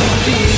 Be